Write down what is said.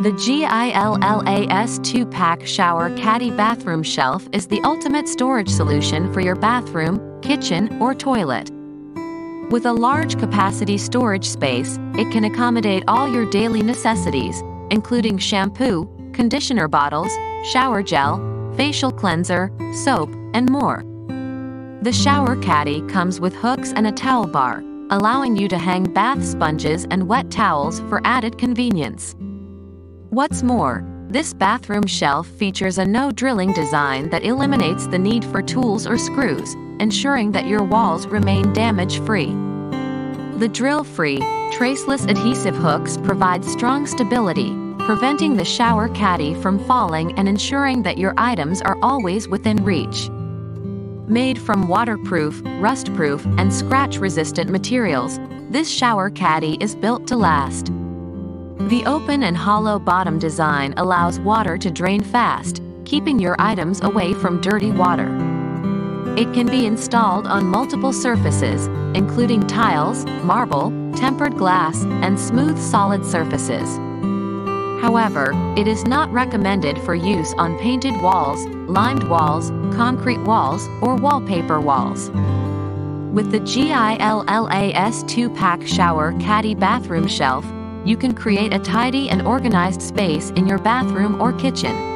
The GILLAS 2-pack shower caddy bathroom shelf is the ultimate storage solution for your bathroom, kitchen, or toilet. With a large capacity storage space, it can accommodate all your daily necessities, including shampoo, conditioner bottles, shower gel, facial cleanser, soap, and more. The shower caddy comes with hooks and a towel bar, allowing you to hang bath sponges and wet towels for added convenience. What's more, this bathroom shelf features a no-drilling design that eliminates the need for tools or screws, ensuring that your walls remain damage-free. The drill-free, traceless adhesive hooks provide strong stability, preventing the shower caddy from falling and ensuring that your items are always within reach. Made from waterproof, rust-proof, and scratch-resistant materials, this shower caddy is built to last. The open and hollow bottom design allows water to drain fast, keeping your items away from dirty water. It can be installed on multiple surfaces, including tiles, marble, tempered glass, and smooth solid surfaces. However, it is not recommended for use on painted walls, limed walls, concrete walls, or wallpaper walls. With the GILLAS 2-pack shower caddy bathroom shelf, you can create a tidy and organized space in your bathroom or kitchen.